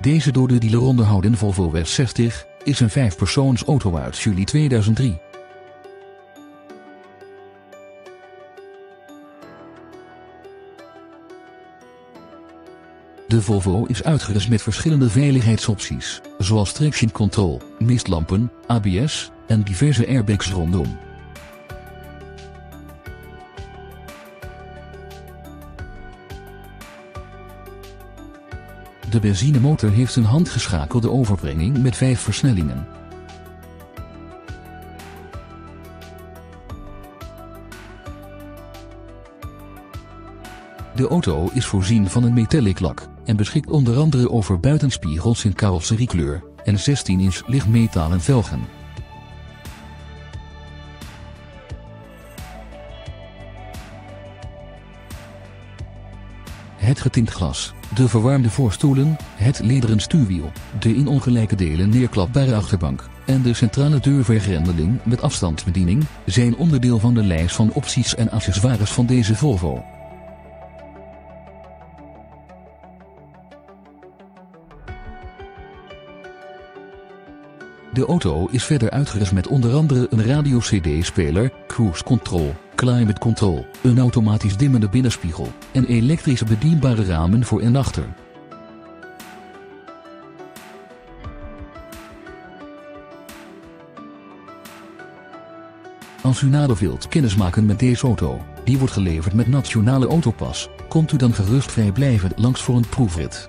Deze door de dealer onderhouden Volvo S60 is een vijfpersoons auto uit juli 2003. De Volvo is uitgerust met verschillende veiligheidsopties, zoals traction control, mistlampen, ABS en diverse airbags rondom. De benzinemotor heeft een handgeschakelde overbrenging met vijf versnellingen. De auto is voorzien van een metallic lak en beschikt onder andere over buitenspiegels in carrosseriekleur en 16-inch lichtmetalen velgen. Het getint glas, de verwarmde voorstoelen, het lederen stuurwiel, de in ongelijke delen neerklapbare achterbank en de centrale deurvergrendeling met afstandsbediening zijn onderdeel van de lijst van opties en accessoires van deze Volvo. De auto is verder uitgerust met onder andere een radio-cd-speler, cruise control, climate control, een automatisch dimmende binnenspiegel en elektrische bedienbare ramen voor en achter. Als u nader wilt kennismaken met deze auto, die wordt geleverd met Nationale Autopas, komt u dan gerust vrijblijvend langs voor een proefrit.